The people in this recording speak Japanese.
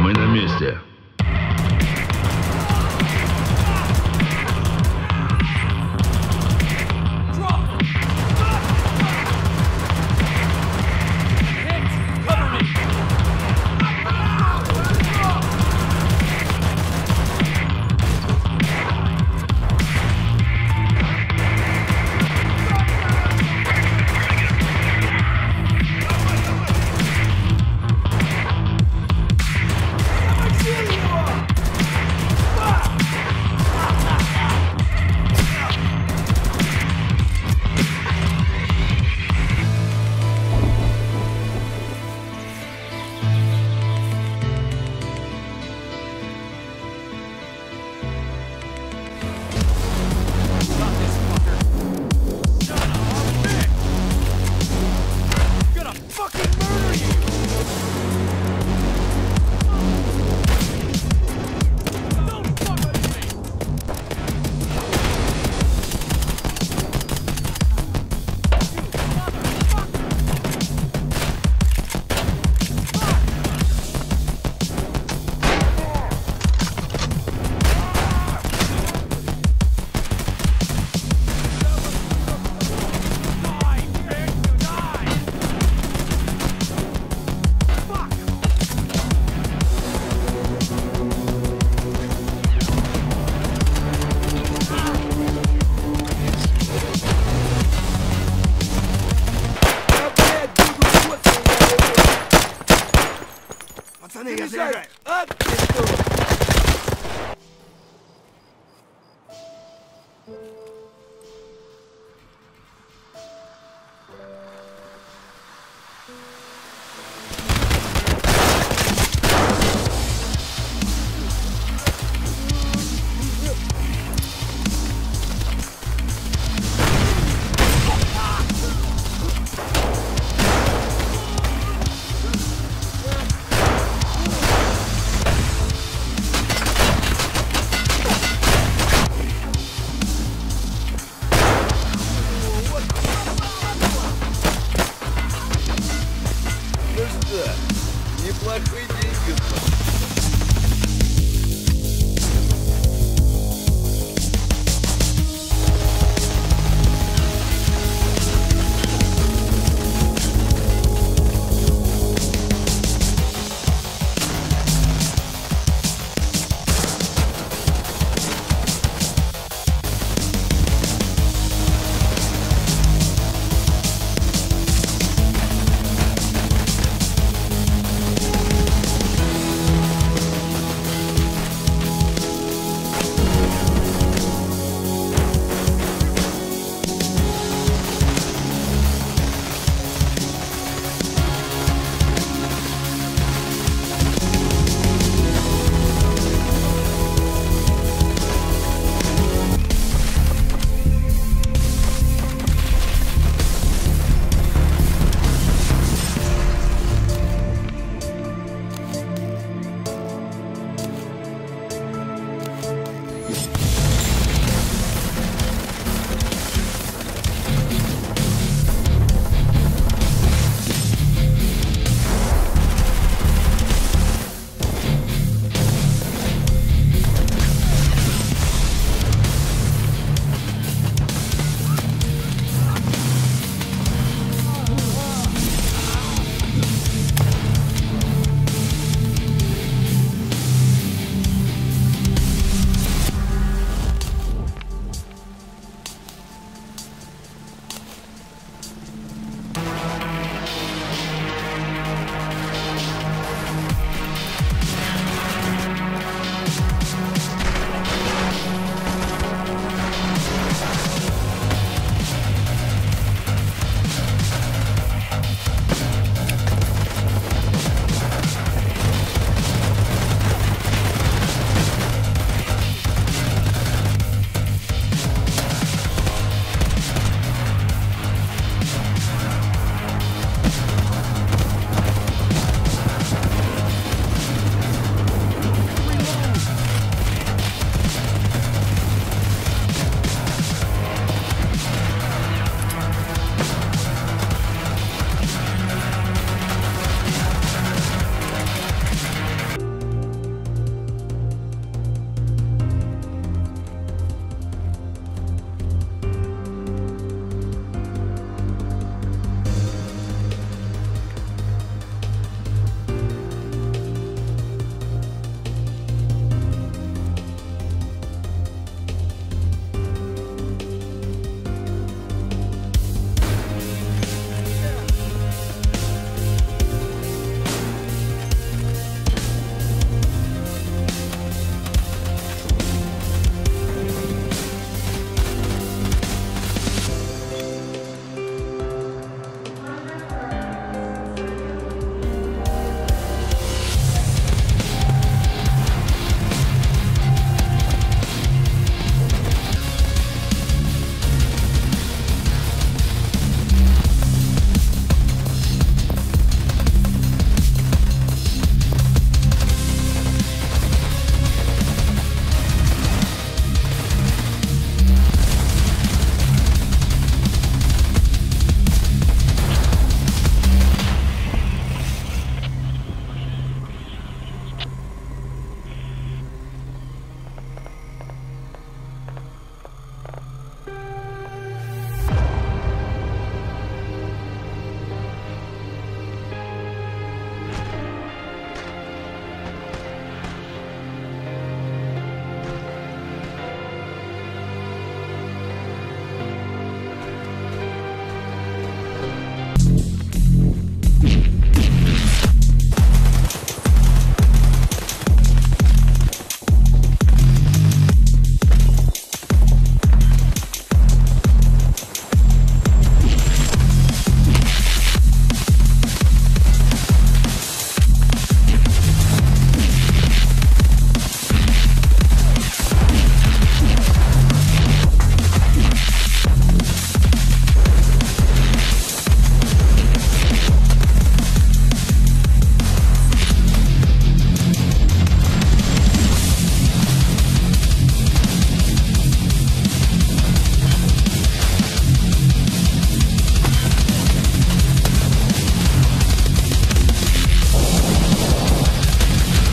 Мы на месте. Suicide! Up! Let's go!